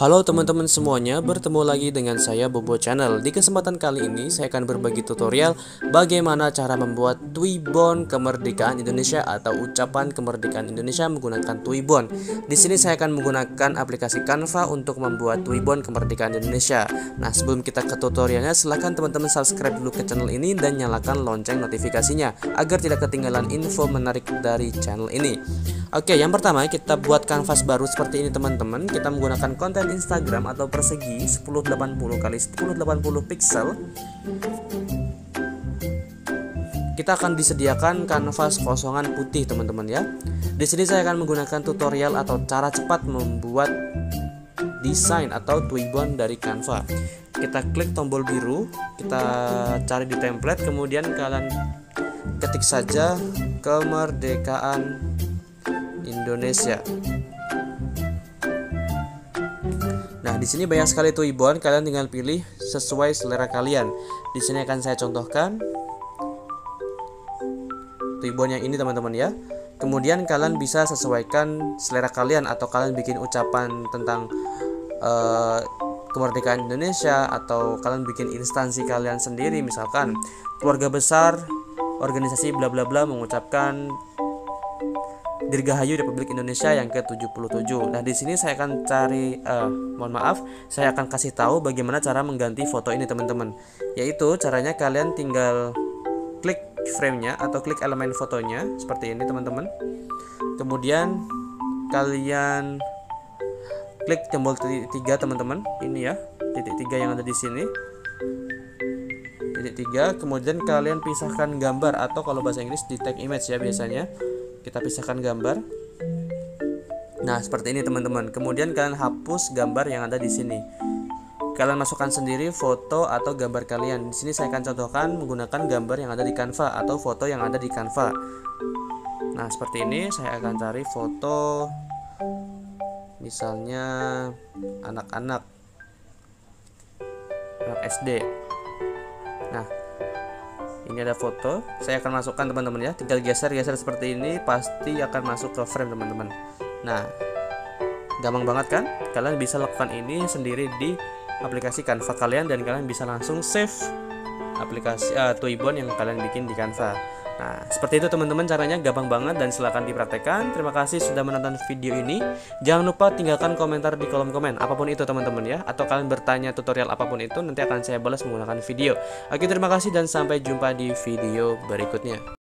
Halo teman-teman semuanya, bertemu lagi dengan saya Bobo Channel. Di kesempatan kali ini saya akan berbagi tutorial bagaimana cara membuat Twibbon kemerdekaan Indonesia atau ucapan kemerdekaan Indonesia menggunakan Twibbon. Di sini saya akan menggunakan aplikasi Canva untuk membuat Twibbon kemerdekaan Indonesia. Nah, sebelum kita ke tutorialnya, silahkan teman-teman subscribe dulu ke channel ini dan nyalakan lonceng notifikasinya agar tidak ketinggalan info menarik dari channel ini. Oke, yang pertama kita buat kanvas baru seperti ini teman-teman. Kita menggunakan konten Instagram atau persegi 1080 kali 1080 pixel. Kita akan disediakan kanvas kosongan putih teman-teman ya. Di sini saya akan menggunakan tutorial atau cara cepat membuat desain atau twibbon dari Canva. Kita klik tombol biru, kita cari di template, kemudian kalian ketik saja kemerdekaan Indonesia. Nah, di sini banyak sekali tuh ibuan, kalian tinggal pilih sesuai selera kalian. Di sini akan saya contohkan tuibon yang ini teman-teman ya. Kemudian kalian bisa sesuaikan selera kalian atau kalian bikin ucapan tentang uh, kemerdekaan Indonesia atau kalian bikin instansi kalian sendiri misalkan keluarga besar organisasi bla bla bla mengucapkan Dirgahayu Republik Indonesia yang ke-77. Nah, di sini saya akan cari uh, mohon maaf, saya akan kasih tahu bagaimana cara mengganti foto ini teman-teman. Yaitu caranya kalian tinggal klik frame-nya atau klik elemen fotonya seperti ini teman-teman. Kemudian kalian klik tombol tiga teman-teman. Ini ya, titik tiga yang ada di sini. Titik tiga. Kemudian kalian pisahkan gambar atau kalau bahasa Inggris di tag image ya biasanya kita pisahkan gambar. Nah seperti ini teman-teman. Kemudian kalian hapus gambar yang ada di sini. Kalian masukkan sendiri foto atau gambar kalian. Di sini saya akan contohkan menggunakan gambar yang ada di Canva atau foto yang ada di Canva. Nah seperti ini saya akan cari foto misalnya anak-anak. Anak SD nah ini ada foto. Saya akan masukkan teman-teman ya. Tinggal geser-geser seperti ini pasti akan masuk ke frame teman-teman. Nah gampang banget kan? Kalian bisa lakukan ini sendiri di aplikasi Canva kalian dan kalian bisa langsung save aplikasi uh, Twibbon yang kalian bikin di Canva Nah, seperti itu teman-teman caranya gampang banget dan silahkan dipraktekkan. Terima kasih sudah menonton video ini. Jangan lupa tinggalkan komentar di kolom komen apa pun itu teman-teman ya atau kalian bertanya tutorial apa pun itu nanti akan saya balas menggunakan video. Oke, terima kasih dan sampai jumpa di video berikutnya.